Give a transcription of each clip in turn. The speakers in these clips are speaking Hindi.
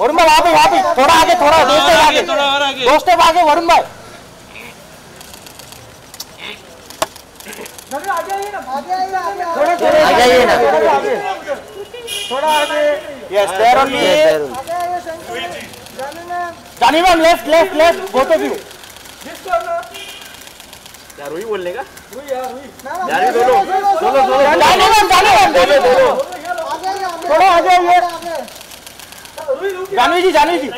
वरुण भाई वहाँ पे वहाँ पे थोड़ा आगे थोड़ा दो स्टेप आगे थोड़ा और आगे। दो स्टेप आगे वरुण भाई आ जाइए ना थोड़ा आगे यस देयर ओनली जानी ma'am left left left both of you क्या रूही बोलने का यार जानी दोनों दोनों दोनों जानी मैम जानी मैम दोनों दोनों थोड़ा आ जाइए जानवी जी जानवी जी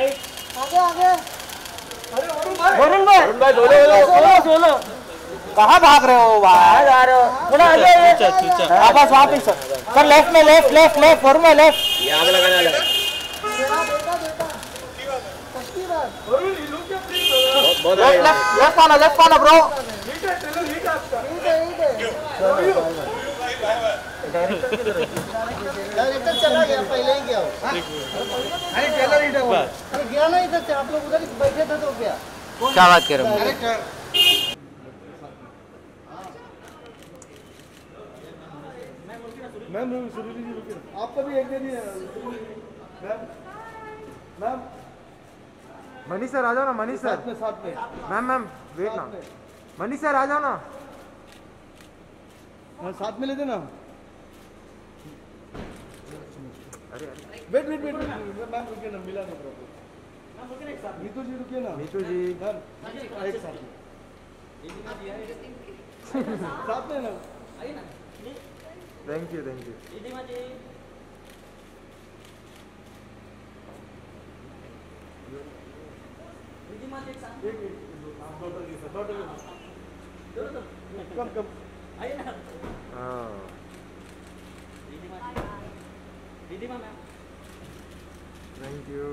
वरुण भाई वरुण भाई दोनों सोलो सोलो कहाँ भाग रहे हो भाई जा रहे हो थोड़ा आ जाइए खींचा खींचा हाँ बस वहाँ पे सर सर लेफ़्ट में लेफ़्ट लेफ़्ट लेफ़्ट वरुण भाई लेफ़्ट ये आग लगाने वाला है लेफ़्ट आगे लेफ़्ट लेफ़्ट आना लेफ़्ट आना ब्रो डायरेक्टर चला गया पहले ही गया वो। अरे गया ना इधर से आप लोग उधर ही बैठे थे तो गया क्या बात कर रहे हो? आपको भी एक दिन मैम मनीष सर आ जाओ ना मनीष सर। साथ में साथ में। मैम मैम वेट ना। मनीष सर आ जाओ ना। हाँ, साथ में ले देना। अरे वेट वेट वेट मैम रुकिए ना मिला ना। प्रॉब्लम नीतू जी। रुकिए ना नीतू जी एक साथ। में साथ में ना थैंक यू थैंक यू कम कम हाँ थैंक यू